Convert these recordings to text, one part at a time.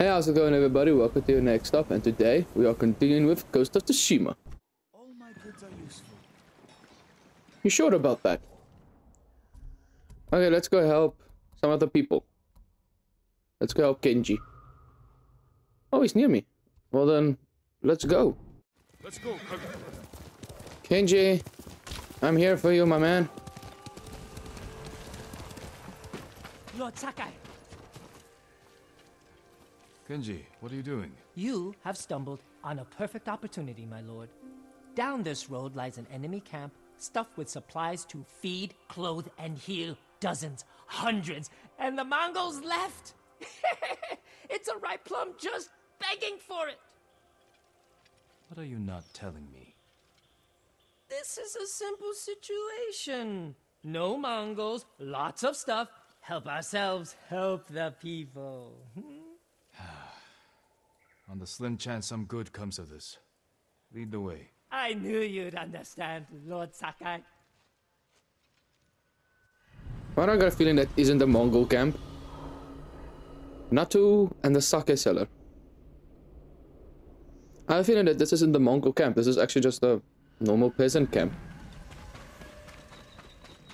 Hey, how's it going, everybody? Welcome to your next stop, and today we are continuing with Ghost of Tsushima. All my goods are useful. You sure about that? Okay, let's go help some other people. Let's go help Kenji. Oh, he's near me. Well then, let's go. Let's go. Kenji, I'm here for you, my man. Lord Sakai, Kenji, what are you doing? you have stumbled on a perfect opportunity, my lord. Down this road lies an enemy camp stuffed with supplies to feed, clothe, and heal dozens, hundreds, and the Mongols left. it's a ripe plum just begging for it. What are you not telling me? This is a simple situation. No Mongols, lots of stuff. Help ourselves, help the people. Hmm? On the slim chance some good comes of this. Lead the way. I knew you'd understand, Lord Sakai. Why do I got a feeling that isn't the Mongol camp? Nattou and the sake seller. I have a feeling that this isn't the Mongol camp. This is actually just a normal peasant camp.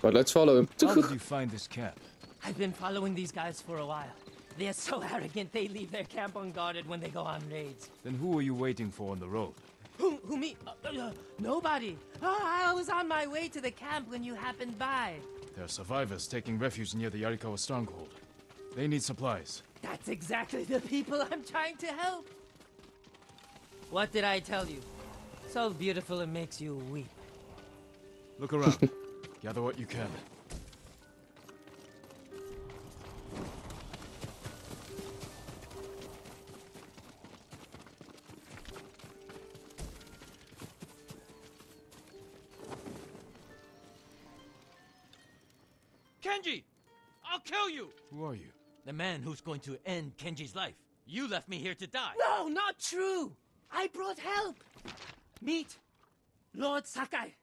But let's follow him. How did you find this camp? I've been following these guys for a while. They're so arrogant they leave their camp unguarded when they go on raids. Then who were you waiting for on the road? Who, who me? Uh, uh, nobody. Oh, I was on my way to the camp when you happened by. There are survivors taking refuge near the Yarikawa stronghold. They need supplies. That's exactly the people I'm trying to help. What did I tell you? So beautiful it makes you weep. Look around. Gather what you can. Kill you! Who are you? The man who's going to end Kenji's life. You left me here to die. No, not true. I brought help. Meet Lord Sakai,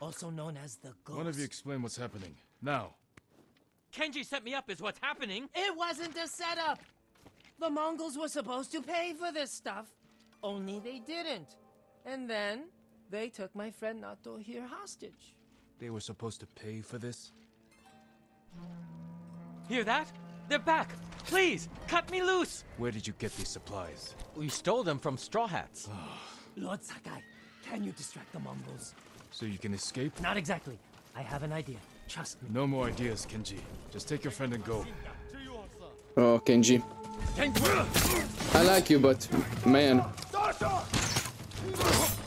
also known as the Ghost. One of you explain what's happening. Now. Kenji set me up is what's happening. It wasn't a setup. The Mongols were supposed to pay for this stuff, only they didn't. And then they took my friend Nattou here hostage. They were supposed to pay for this? Hear that? They're back. Please, cut me loose. Where did you get these supplies? We stole them from Straw Hats. Ah. Lord Sakai, can you distract the Mongols? So you can escape? Not exactly. I have an idea. Trust me. No more ideas, Kenji. Just take your friend and go. Oh, Kenji. I like you, but man,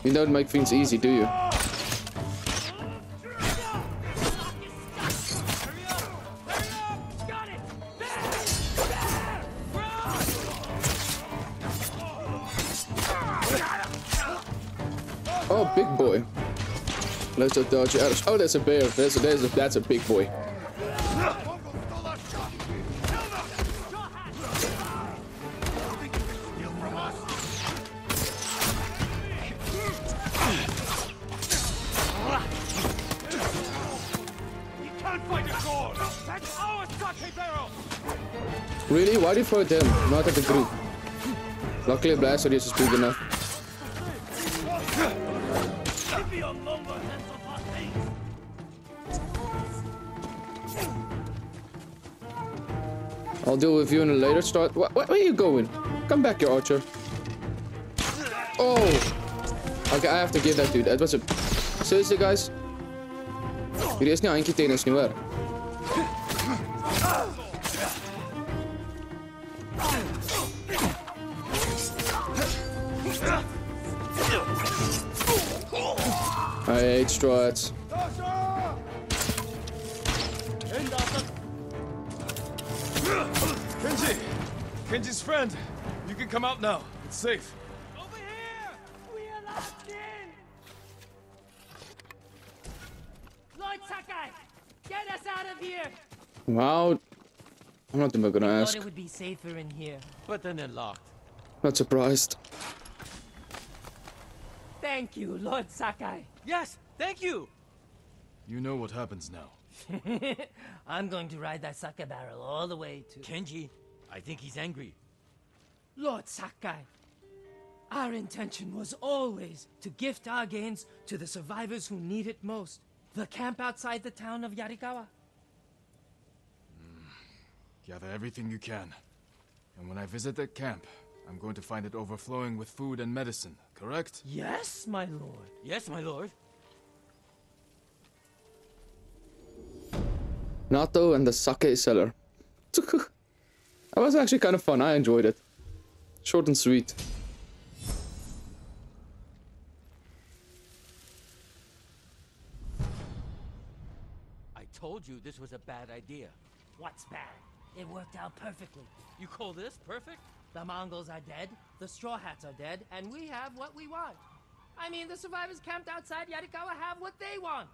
you don't make things easy, do you? Let's just dodge out. Oh, there's a bear. There's a, there's a, that's a big boy. Fight. That's. Really? Why do you throw them? Not at the group. Luckily, Blaster is big enough. I'll deal with you in a later start. Wh wh where are you going? Come back, you archer. Oh! Okay, I have to give that dude. That was a... Seriously, guys? Hierdie is nie handjie tennis nie, hoor. I hate strats. Kenji's friend! You can come out now. It's safe. Over here! We are locked in! Lord Sakai, get us out of here! Wow. I'm not even gonna Thought ask. it would be safer in here. But then it locked. Not surprised. Thank you, Lord Sakai. Yes, thank you. You know what happens now. I'm going to ride that sake barrel all the way to. Kenji, I think he's angry. Lord Sakai, our intention was always to gift our gains to the survivors who need it most. The camp outside the town of Yarikawa. Hmm. Gather everything you can. And when I visit that camp, I'm going to find it overflowing with food and medicine, correct? Yes, my lord. Yes, my lord. Nattou and the sake seller. that was actually kind of fun. I enjoyed it. Short and sweet. I told you this was a bad idea. What's bad? It worked out perfectly. You call this perfect? The Mongols are dead, the Straw Hats are dead, and we have what we want. I mean, the survivors camped outside Yarikawa have what they want.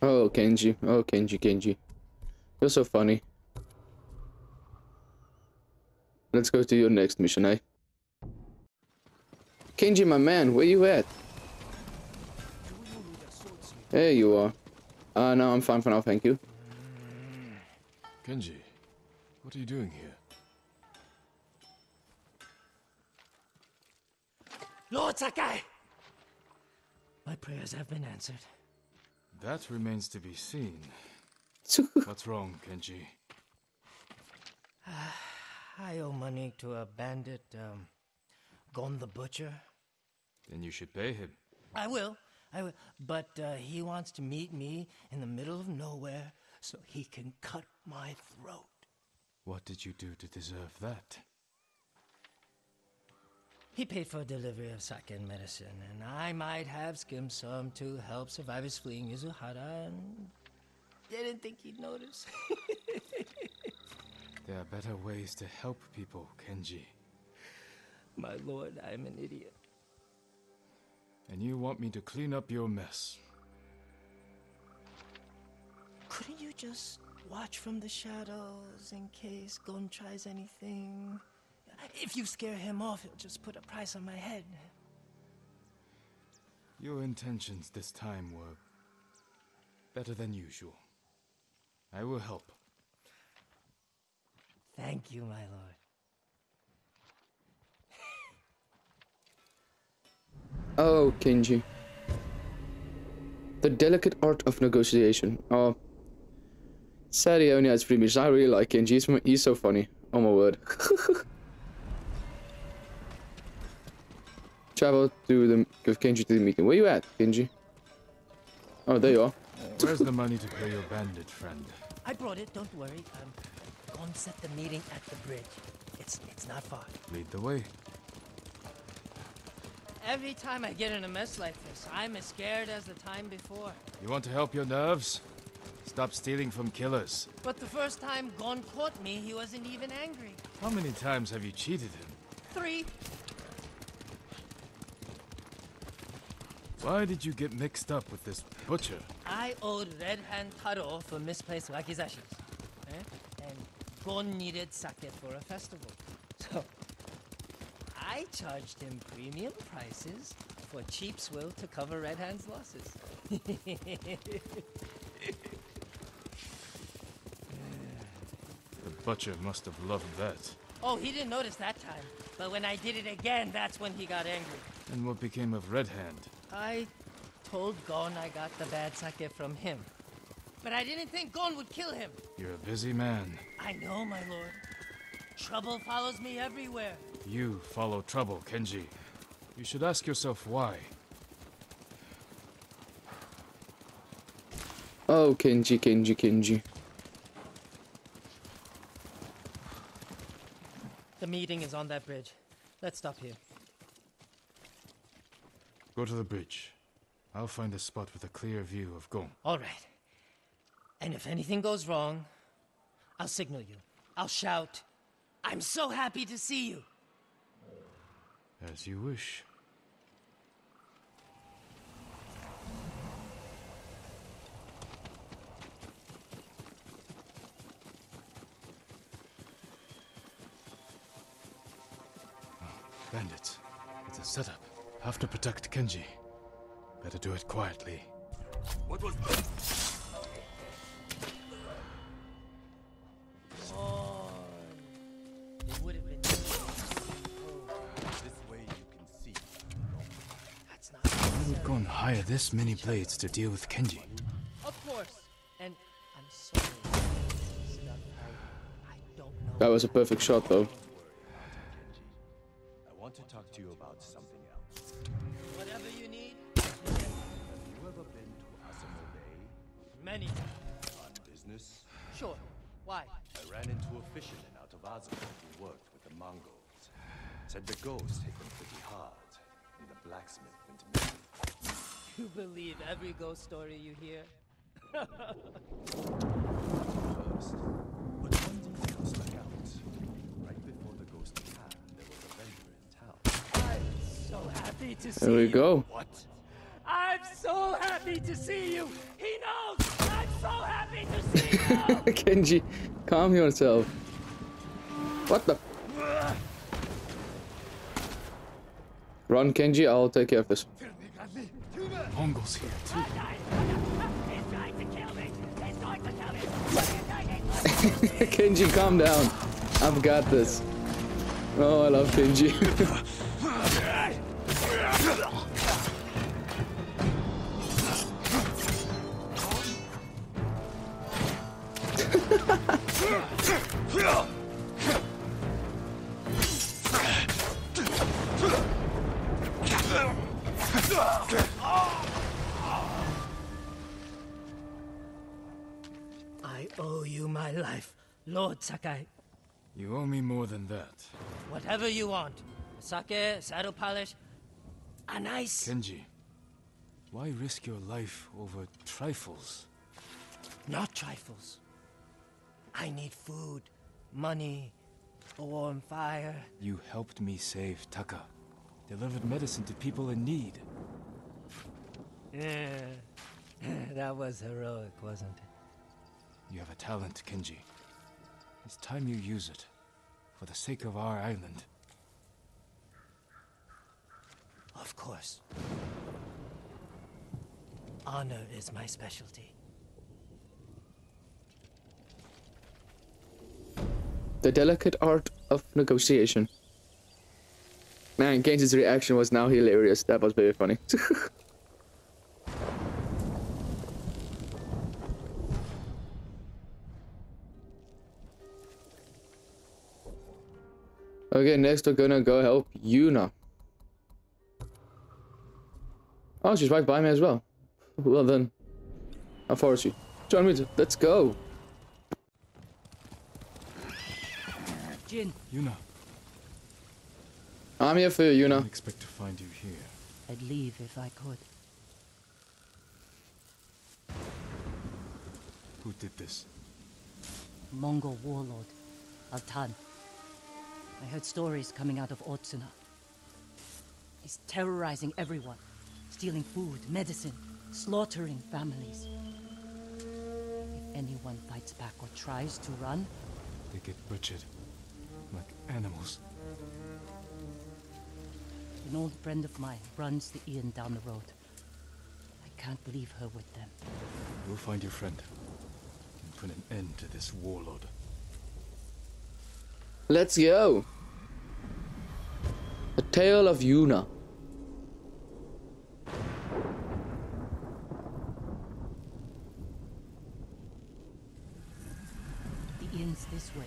Oh, Kenji. Oh, Kenji, Kenji. You're so funny. Let's go to your next mission, eh? Kenji, my man, where you at? There you are. Uh, no, I'm fine for now, thank you. Kenji, what are you doing here? Lord Sakai! My prayers have been answered. That remains to be seen. What's wrong, Kenji? I owe money to a bandit, um, Gon the Butcher. Then you should pay him. I will, I will. But uh, he wants to meet me in the middle of nowhere so he can cut my throat. What did you do to deserve that? He paid for delivery of sake and medicine, and I might have skimmed some to help survivors fleeing Izuhara, and didn't think he'd notice. There are better ways to help people, Kenji. my lord, I'm an idiot. And you want me to clean up your mess. Couldn't you just watch from the shadows in case Gon tries anything? If you scare him off, he'll just put a price on my head. Your intentions this time were better than usual. I will help. Thank you, my lord. Oh, Kenji. The delicate art of negotiation. Oh. Sad he only has three missions. I really like Kenji. He's, he's so funny. Oh my word. Travel to the with Kenji to the meeting. Where you at, Kenji? Oh, there you are. Where's the money to pay your bandit friend? I brought it, don't worry. Um, Gon set the meeting at the bridge. It's it's not far. Lead the way. Every time I get in a mess like this, I'm as scared as the time before. You want to help your nerves? Stop stealing from killers. But the first time Gon caught me, he wasn't even angry. How many times have you cheated him? Three. Why did you get mixed up with this butcher? I owed Red Hand Taro for misplaced wakizashis. Eh? Gon needed sake for a festival. So I charged him premium prices for cheap swill to cover Red Hand's losses. The butcher must have loved that. oh, he didn't notice that time. But when I did it again, that's when he got angry. And what became of Red Hand? I told Gon I got the bad sake from him. But I didn't think Gon would kill him. You're a busy man. I know, my lord. Trouble follows me everywhere. You follow trouble, Kenji. You should ask yourself why. Oh, Kenji, Kenji, Kenji. The meeting is on that bridge. Let's stop here. Go to the bridge. I'll find a spot with a clear view of Gon. All right. And if anything goes wrong, I'll signal you. I'll shout, I'm so happy to see you. As you wish. Bandits. It's a setup. Have to protect Kenji. Better do it quietly. What was this many blades to deal with Kenji. Of course. And I'm sorry. I, I don't know. That was a perfect shot, though. I want to talk to you about something else. Whatever you need. Have you ever been to Azamo Bay Many. on business? Sure. Why? I ran into a fisherman out of Azamo who worked with the Mongols. Said the ghosts hit them pretty hard, and the blacksmith went missing. You believe every ghost story you hear? First, but one detail stuck out. Right before the ghost attack, there was a vendor in town. I'm so happy to see There we you. go. What? I'm so happy to see you. He knows. I'm so happy to see you. Kenji, calm yourself. What the? Run, Kenji. I'll take care of this. Mongols here too. Kenji, calm down. I've got this. Oh, I love Kenji. You owe me more than that. Whatever you want. Sake, saddle polish, a nice. Kenji, why risk your life over trifles? Not trifles. I need food, money, a warm fire. You helped me save Taka. Delivered medicine to people in need. Yeah. that was heroic, wasn't it? You have a talent, Kenji. It's time you use it. For the sake of our island. Of course. Honor is my specialty. the delicate art of negotiation. Man, Kenji's reaction was now hilarious. That was very funny. okay, next we're gonna go help Yuna. Oh, she's right by me as well. Well then, How far is she? Join me. Let's go. Jin, Yuna, I'm here for you, I Yuna. didn't expect to find you here. I'd leave if I could. Who did this? Mongol warlord, Altan. I heard stories coming out of Otsuna. He's terrorizing everyone, stealing food, medicine, slaughtering families. If anyone fights back or tries to run, They get butchered. Like animals. an old friend of mine runs the inn down the road. I can't leave her with them. You'll find your friend. And put an end to this warlord. Let's go. The Tale of Yuna. The inn's this way.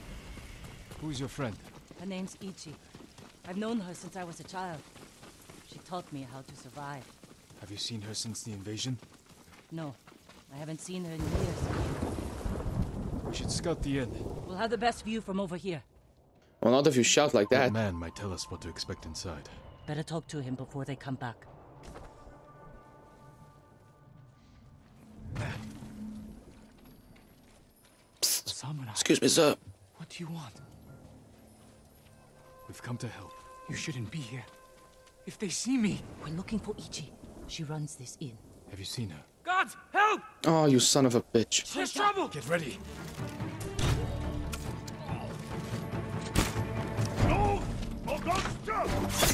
Who's your friend? Her name's Ichi. I've known her since I was a child. She taught me how to survive. Have you seen her since the invasion? No, I haven't seen her in years. We should scout the inn. We'll have the best view from over here. Well, not if you shout like That that. man might tell us what to expect inside. Better talk to him before they come back. Samurai, Excuse me, sir. what do you want? We've come to help. You shouldn't be here. If they see me... We're looking for Ichi. She runs this inn. Have you seen her? Gods, help! Oh, you son of a bitch. There's trouble! Get ready! Out!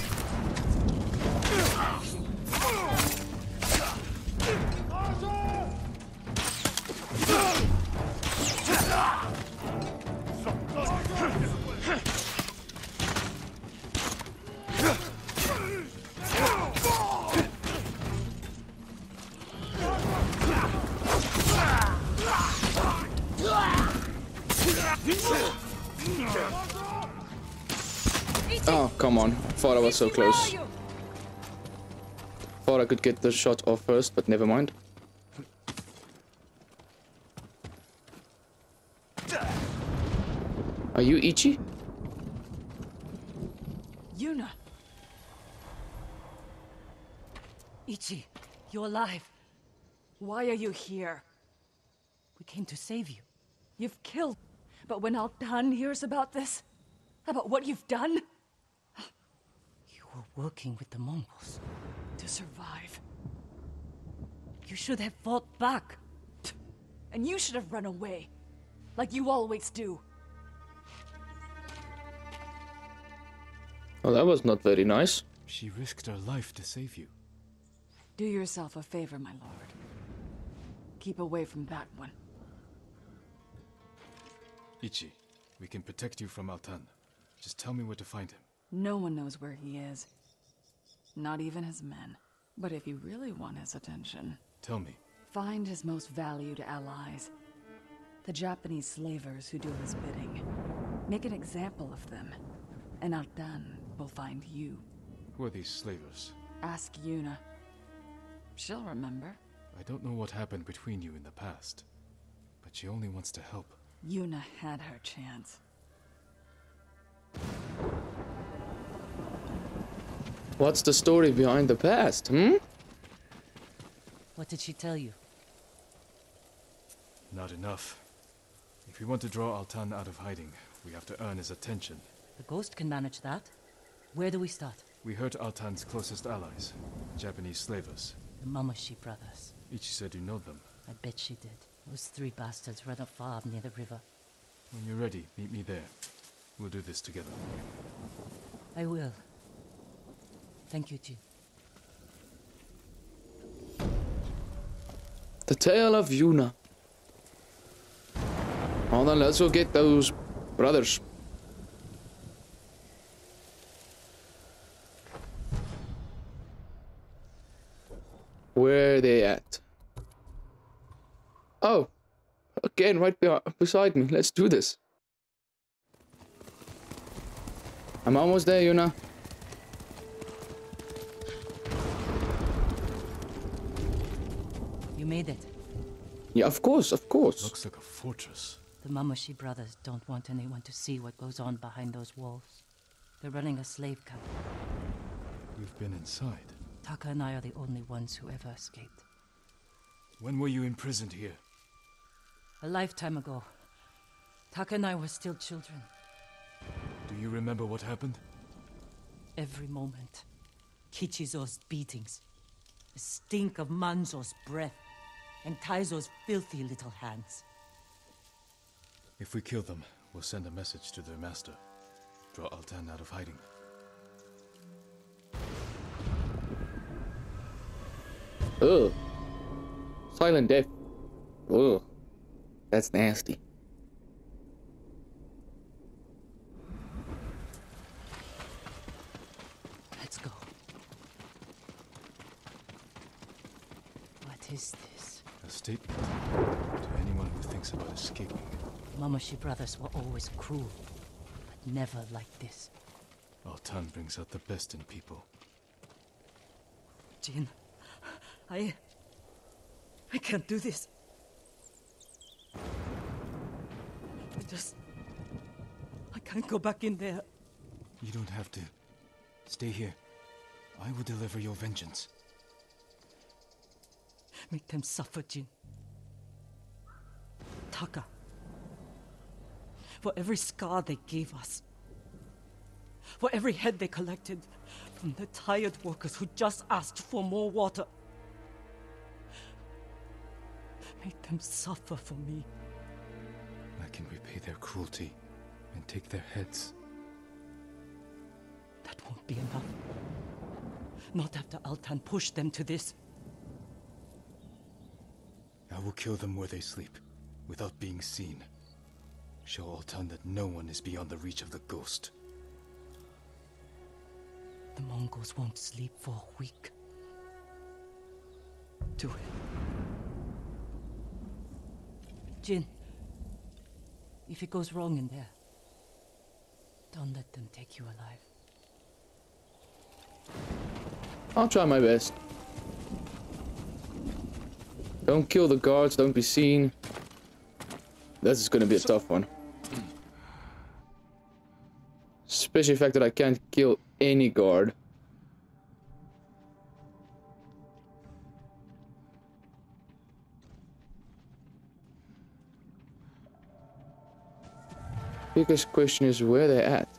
Come on. Thought I was so close. Thought I could get the shot off first, but never mind. Are you Ichi? Yuna! Ichi, you're alive. Why are you here? We came to save you. You've killed. But when Altan hears about this, about what you've done, were working with the Mongols. to survive. You should have fought back. And you should have run away. Like you always do. Oh, that was not very nice. She risked her life to save you. Do yourself a favor, my lord. Keep away from that one. Ichi, we can protect you from Altan. Just tell me where to find him. No one knows where he is. Not even his men. But if you really want his attention, Tell me. find his most valued allies. The Japanese slavers who do his bidding. Make an example of them. And Altan will find you. Who are these slavers? Ask Yuna. She'll remember. I don't know what happened between you in the past, but she only wants to help. Yuna had her chance. What's the story behind the past, hmm? What did she tell you? Not enough. If we want to draw Altan out of hiding, we have to earn his attention. The ghost can manage that. Where do we start? We hurt Altan's closest allies, Japanese slavers. The Mamushi brothers. Ichi said you know them. I bet she did. Those three bastards run a farm near the river. When you're ready, meet me there. We'll do this together. I will. Thank you, Jin. The tale of Yuna. Well then, let's go get those brothers. Where are they at? Oh, again, right be beside me. Let's do this. I'm almost there, Yuna. Made it. Yeah, of course, of course. Looks like a fortress. The Mamushi brothers don't want anyone to see what goes on behind those walls. They're running a slave camp. We've been inside. Taka and I are the only ones who ever escaped. When were you imprisoned here? A lifetime ago. Taka and I were still children. Do you remember what happened? Every moment. Kichizo's beatings. The stink of Manzo's breath. And Taizo's filthy little hands. If we kill them, we'll send a message to their master. Draw Altan out of hiding. Ugh. Silent death. Ugh. That's nasty. Let's go. What is this? A statement to anyone who thinks about escaping. Mamushi brothers were always cruel, but never like this. Altan brings out the best in people. Jin, I. I can't do this. I just. I can't go back in there. You don't have to. Stay here. I will deliver your vengeance. Make them suffer, Jin. Taka. For every scar they gave us. For every head they collected from the tired workers who just asked for more water. Make them suffer for me. I can repay their cruelty and take their heads. That won't be enough. Not after Altan pushed them to this. I will kill them where they sleep, without being seen. Show Altan that no one is beyond the reach of the ghost. The Mongols won't sleep for a week. Do it. Jin, if it goes wrong in there, Don't let them take you alive. I'll try my best. Don't kill the guards, don't be seen. This is gonna be a tough one. Especially the fact that I can't kill any guard. Biggest question is where they're at.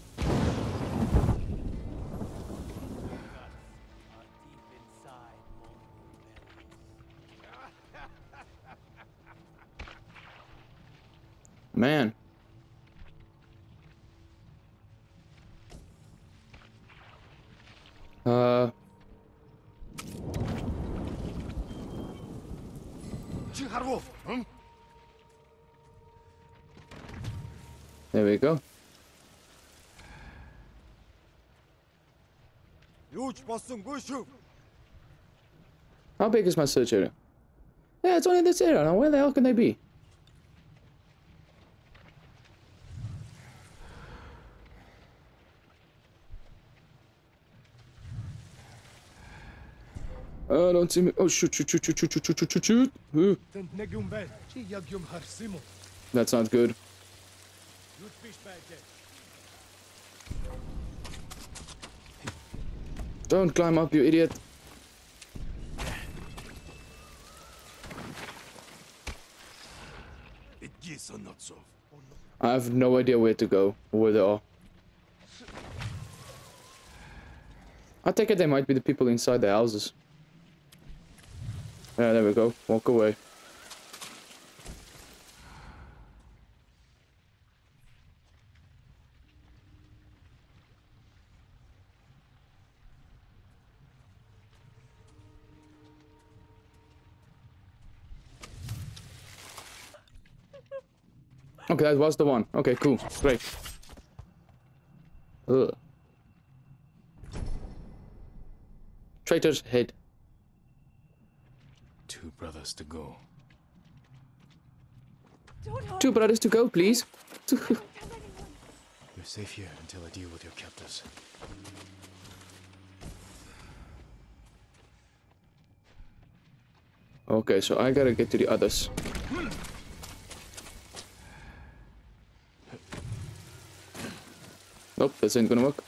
How big is my search area? Yeah, it's only this area. Now, where the hell can they be? Oh, don't see me. Oh, shoot, shoot, shoot, shoot, shoot, shoot, shoot, shoot, shoot, shoot. Ooh, That's not good. Don't climb up, you idiot. I have no idea where to go, where they are. I take it they might be the people inside the houses. Yeah, there we go. Walk away. Okay, that was the one. Okay, cool. Great. Ugh. Traitor's head. Two brothers to go. Two brothers to go, please. You're safe here until I deal with your captors. Okay, so I gotta get to the others. Nope, this ain't gonna work.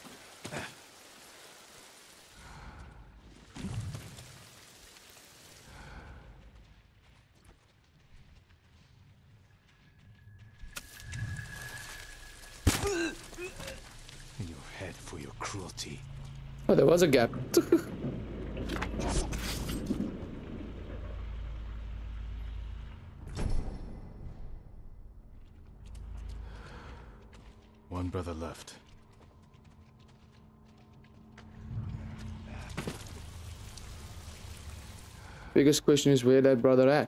In your head for your cruelty. Oh, there was a gap. One brother left. Biggest question is where that brother at?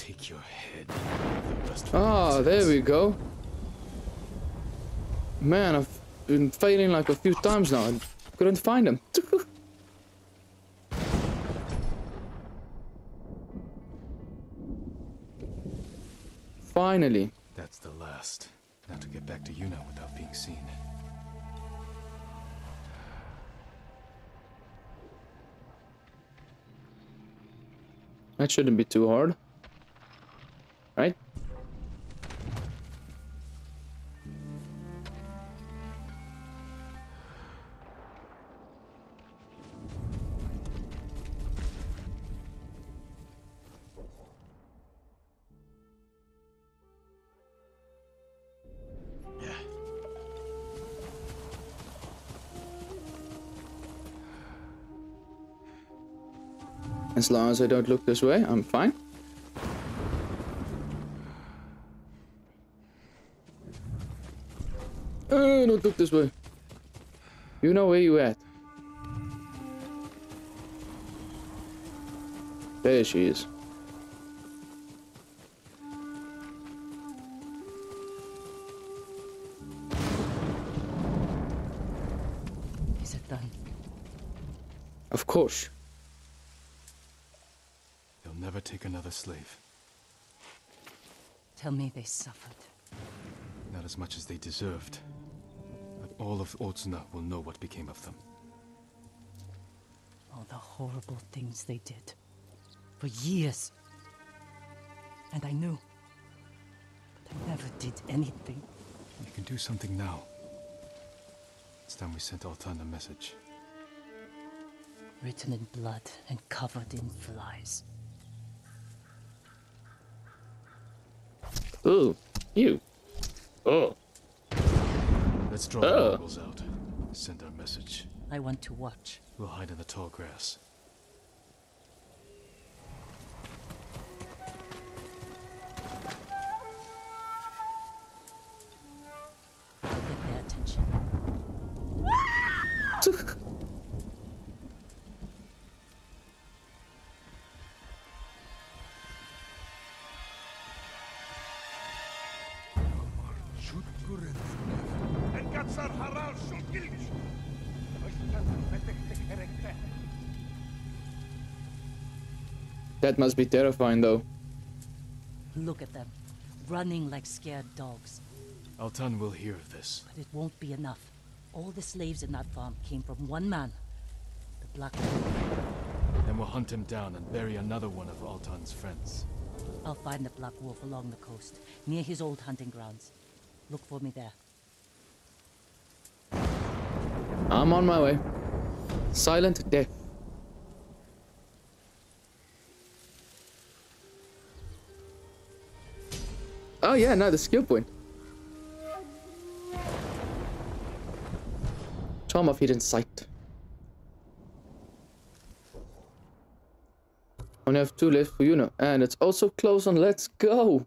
Take your head. Ah, there we go. Man, I've been failing like a few times now. I couldn't find him. Finally. That's the last. Now to get back to Yuna without being seen. That shouldn't be too hard. As long as I don't look this way, I'm fine. Uh, don't look this way. You know where you at. There she is. Is it done? Of course. Never take another slave. Tell me they suffered. Not as much as they deserved. But all of Otsuna will know what became of them. All the horrible things they did. For years. And I knew. But I never did anything. You can do something now. It's time we sent Altan a message. Written in blood and covered in flies. Ooh, you. Oh. Let's draw the Oh. Mongols out. Send our message. I want to watch. We'll hide in the tall grass. That must be terrifying though. Look at them. Running like scared dogs. Altan will hear of this. But it won't be enough. All the slaves in that farm came from one man. The Black Wolf. Then we'll hunt him down and bury another one of Altan's friends. I'll find the Black Wolf along the coast, near his old hunting grounds. Look for me there. I'm on my way. Silent death. Oh yeah, no, the skill point. Charm of hidden sight. Only have two left for you now. and it's also close on Let's Go.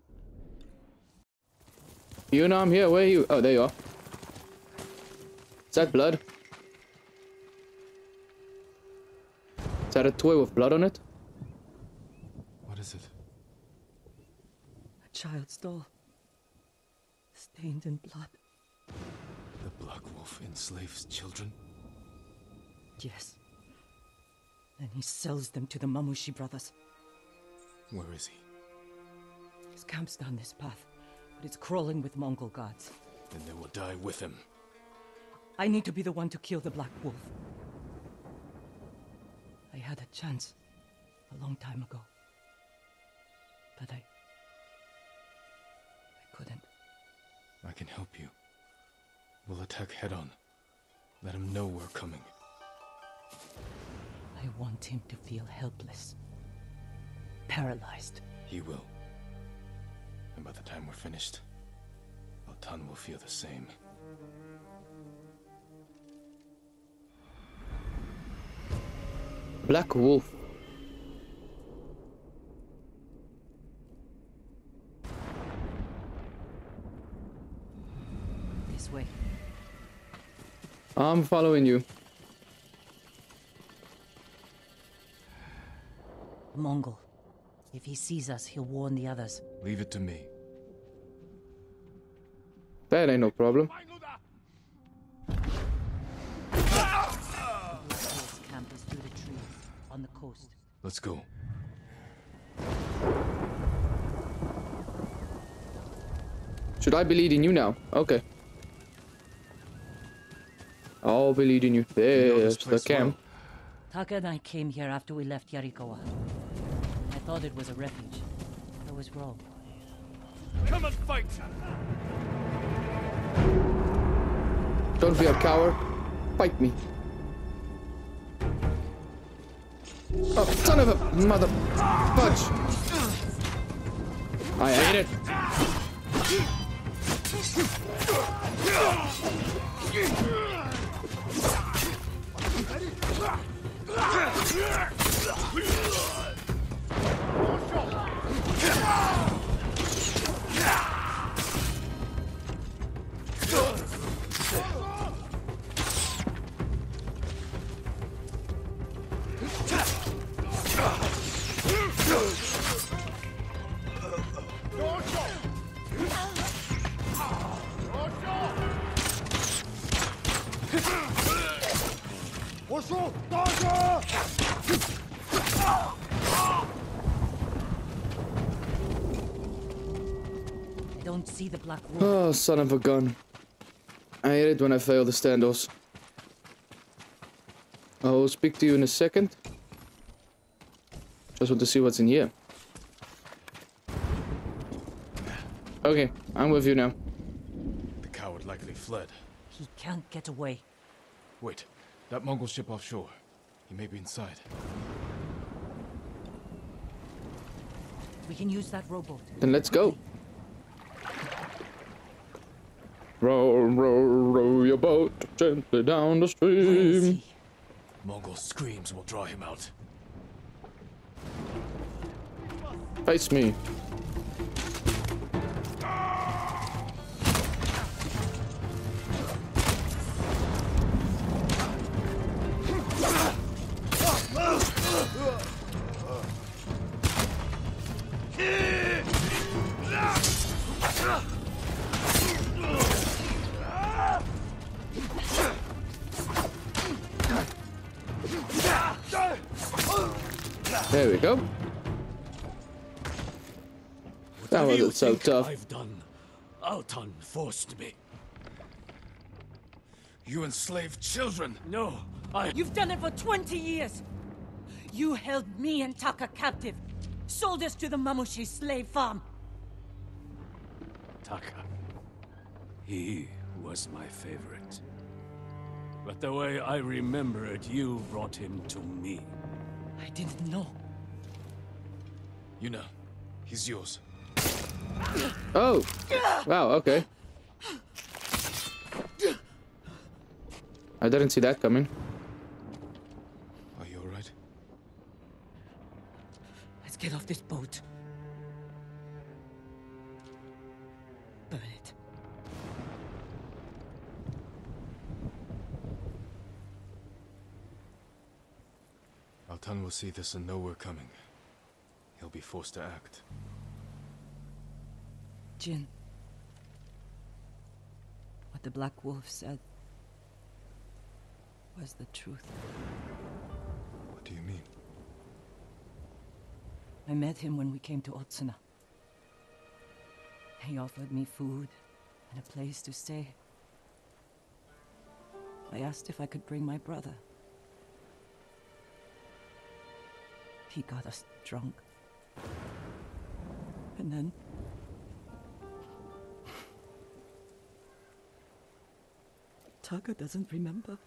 Yuna, I'm here. Where are you? Oh, there you are. Is that blood? Is that a toy with blood on it? What is it? A child's doll. Stained in blood. The Black Wolf enslaves children? Yes. Then he sells them to the Mamushi brothers. Where is he? His camp's down this path, but it's crawling with Mongol guards. Then they will die with him. I need to be the one to kill the Black Wolf. I had a chance a long time ago. But I. I couldn't. I can help you. We'll attack head on. Let him know we're coming. I want him to feel helpless. Paralyzed. He will. And by the time we're finished, Altan will feel the same. Black Wolf. This way. I'm following you. Mongol. If he sees us, he'll warn the others. Leave it to me. That ain't no problem. Wolf's camp is through the trees, on the coast. Let's go. Should I be leading you now? Okay. I'll be leading you. You know this the place camp. Taka and I came here after we left Yarikawa. I thought it was a refuge. I was wrong. Come and fight! Don't be a coward. Fight me. Oh, son of a mother fudge! I hate it. I son of a gun. I hate it when I fail the standoffs. I'll speak to you in a second. Just want to see what's in here. Okay, I'm with you now. The coward likely fled. He can't get away. Wait, that Mongol ship offshore. He may be inside. We can use that rowboat. Then let's go. Row, row, row your boat gently down the stream. Mongol screams will draw him out. Face me. That wasn't so tough. I've done. Altan forced me. You enslaved children! No, I. You've done it for 20 years! You held me and Taka captive, sold us to the Mamushi slave farm. Taka. He was my favorite. But the way I remember it, you brought him to me. I didn't know. Yuna, he's yours. Oh! Wow, okay. I didn't see that coming. Are you alright? Let's get off this boat. Burn it. Altan will see this and know we're coming. He'll be forced to act. Jin. What the Black Wolf said was the truth. What do you mean? I met him when we came to Otsuna. He offered me food and a place to stay. I asked if I could bring my brother. He got us drunk. And then. Taka doesn't remember.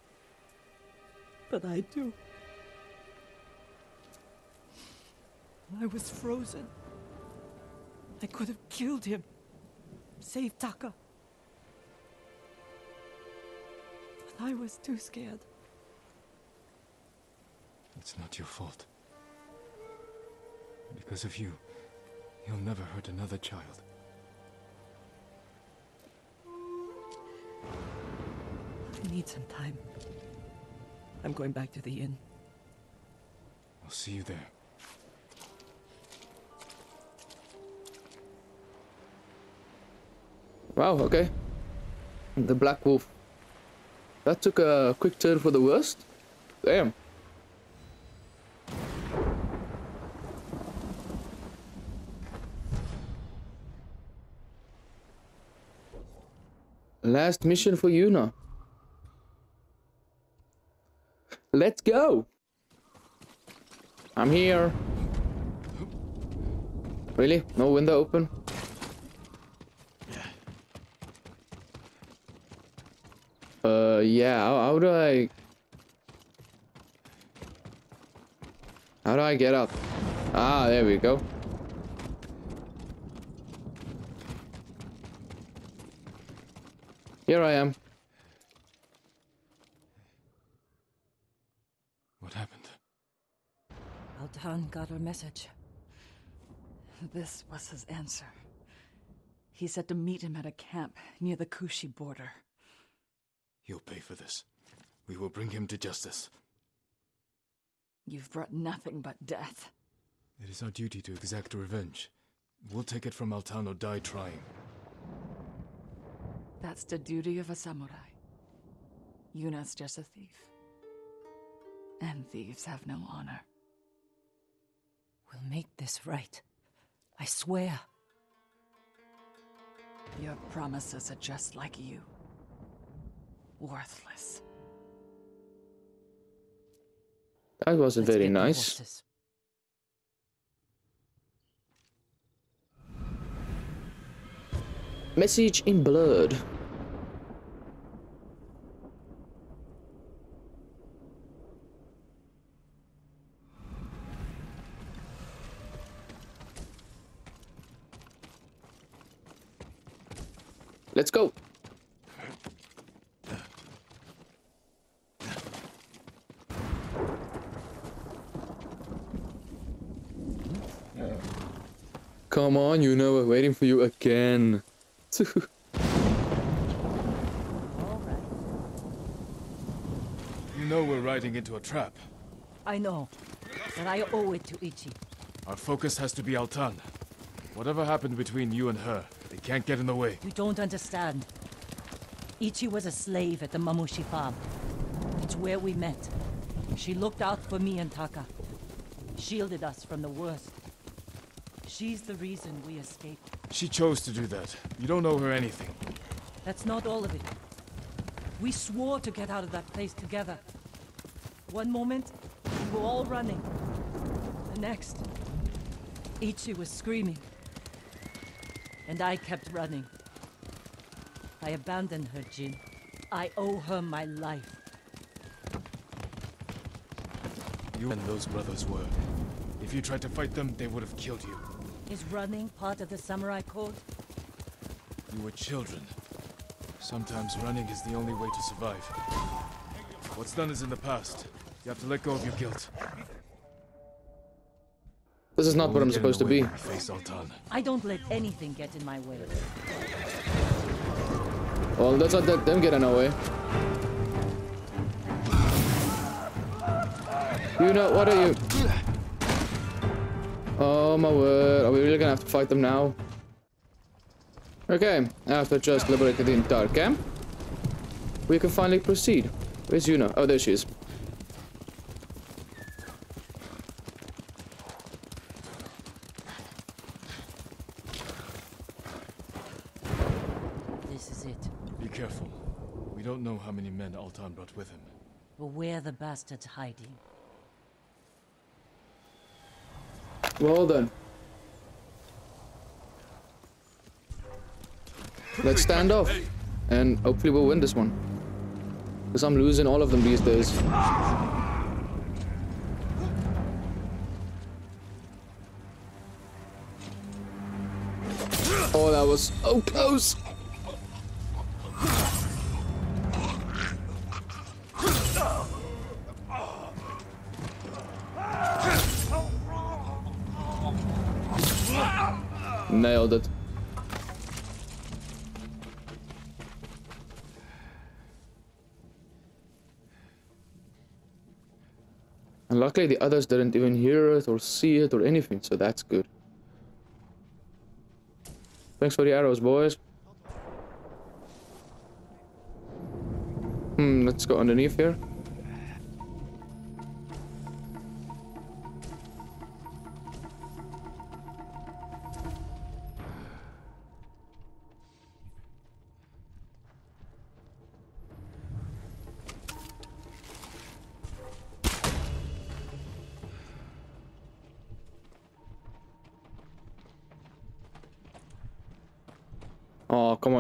But I do. I was frozen. I could have killed him. Saved Taka. But I was too scared. It's not your fault. Because of you, he'll never hurt another child. need some time. I'm going back to the inn. I'll see you there. Wow, okay. The Black Wolf. That took a quick turn for the worst. Damn. Last mission for Yuna. Go. I'm here. Really? No window open? Uh, yeah, how, how do I... How do I get up? Ah, there we go. Here I am. What happened? Altan got our message. This was his answer. He said to meet him at a camp near the Kushi border. He'll pay for this. We will bring him to justice. You've brought nothing but death. It is our duty to exact revenge. We'll take it from Altan or die trying. That's the duty of a samurai. Yuna's just a thief. And thieves have no honor. We'll make this right. I swear. Your promises are just like you. Worthless. That wasn't Let's very nice. Message in blood. Let's go. Come on, you know we're waiting for you again. All right. You know we're riding into a trap. I know. But I owe it to Ichi. Our focus has to be Altan. Whatever happened between you and her, they can't get in the way. You don't understand. Ichi was a slave at the Mamushi farm. It's where we met. She looked out for me and Taka. Shielded us from the worst. She's the reason we escaped. She chose to do that. You don't owe her anything. That's not all of it. We swore to get out of that place together. One moment, we were all running. The next, Ichi was screaming. And I kept running. I abandoned her, Jin. I owe her my life. You and those brothers were. If you tried to fight them, they would have killed you. Is running part of the samurai code? You were children. Sometimes running is the only way to survive. What's done is in the past. You have to let go of your guilt. This is not what I'm supposed to be. when we Face Altan. I don't let anything get in my way. Well, let's not let them get in our way. You know, what are you? Oh my word, are we really gonna have to fight them now? Okay, after just liberating the entire camp, we can finally proceed. Where's Yuna? Oh, there she is. This is it. Be careful. We don't know how many men Altan brought with him. But where the bastard's hiding? Well done. Let's stand off. And hopefully we'll win this one. Because I'm losing all of them these days. Oh, that was so close. And luckily the others didn't even hear it or see it or anything, so that's good. Thanks for the arrows, boys. Hmm, let's go underneath here.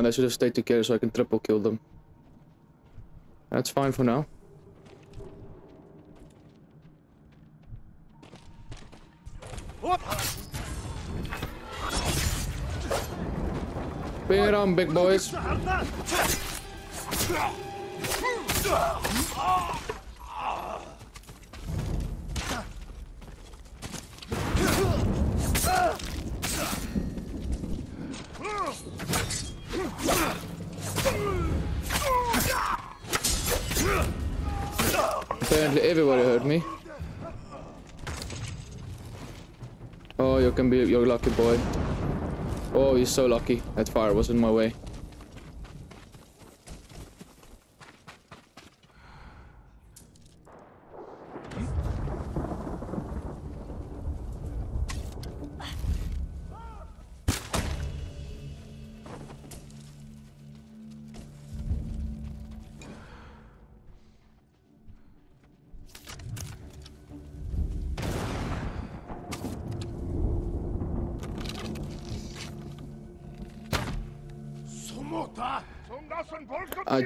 They should have stayed together so I can triple kill them. That's fine for now. Bring it on, big boys. Apparently everybody heard me. Oh, you can be you're lucky boy. Oh, you're so lucky. That fire was in my way.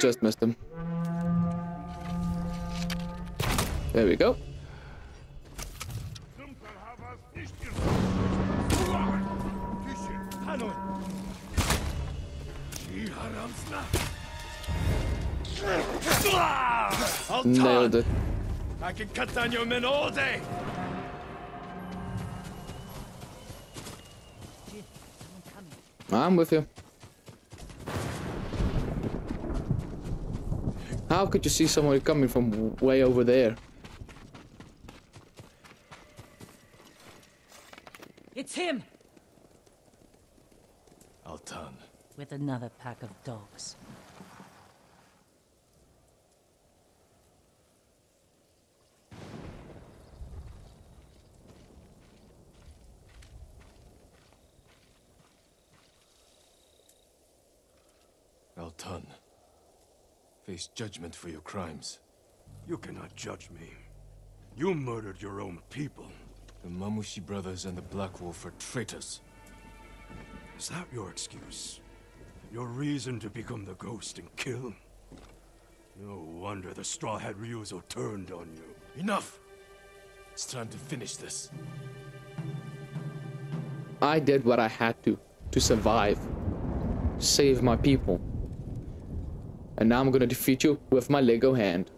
Just missed him. There we go. Nailed it. I can cut down your men all day! I'm with you. How could you see somebody coming from way over there? It's him! Altan. With another pack of dogs. Altan. Face judgment for your crimes. You cannot judge me. You murdered your own people. The Mamushi brothers and the Black Wolf are traitors. Is that your excuse? Your reason to become the ghost and kill? No wonder the Straw Hat Ryuzo turned on you. Enough! It's time to finish this. I did what I had to, to survive. Save my people. And now I'm gonna defeat you with my Lego hand.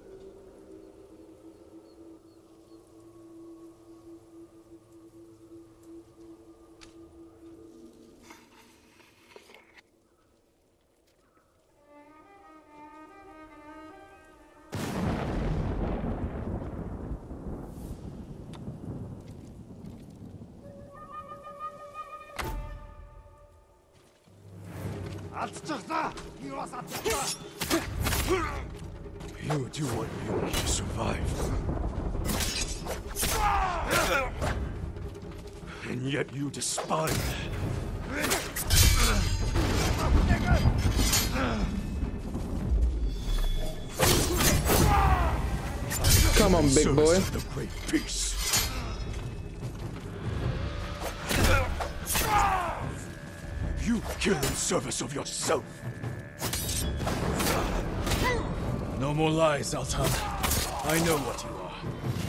You do what you need to survive. And yet you despise Come on, big boy. Kill in service of yourself. No more lies, Altan. I know what you are.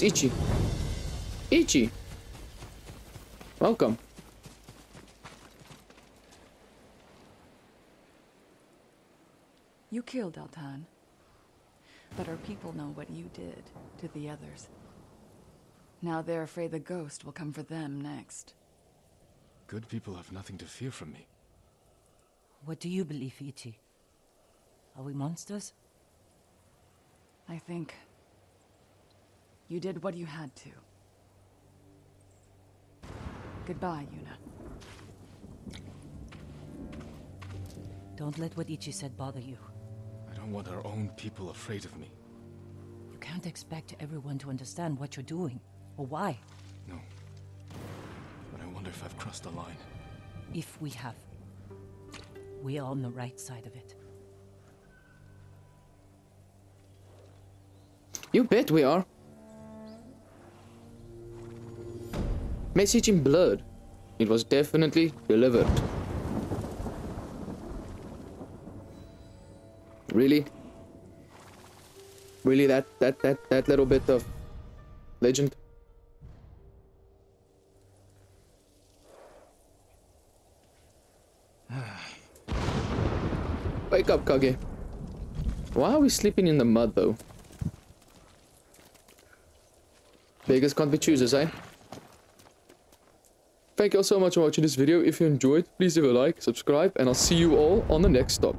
Where's Ichi? Ichi! Welcome. You killed Altan. But our people know what you did to the others. Now they're afraid the ghost will come for them next. Good people have nothing to fear from me. What do you believe, Ichi? Are we monsters? I think you did what you had to. Goodbye, Yuna. Don't let what Ichi said bother you. I don't want our own people afraid of me. You can't expect everyone to understand what you're doing, or why. No. But I wonder if I've crossed the line. If we have. We are on the right side of it. You bet we are. Message in blood. It was definitely delivered. Really? Really that that that that little bit of legend? Wake up, Kage. Why are we sleeping in the mud though? Beggars can't be choosers, eh? Thank you all so much for watching this video. If you enjoyed, please leave a like, subscribe, and I'll see you all on the next stop.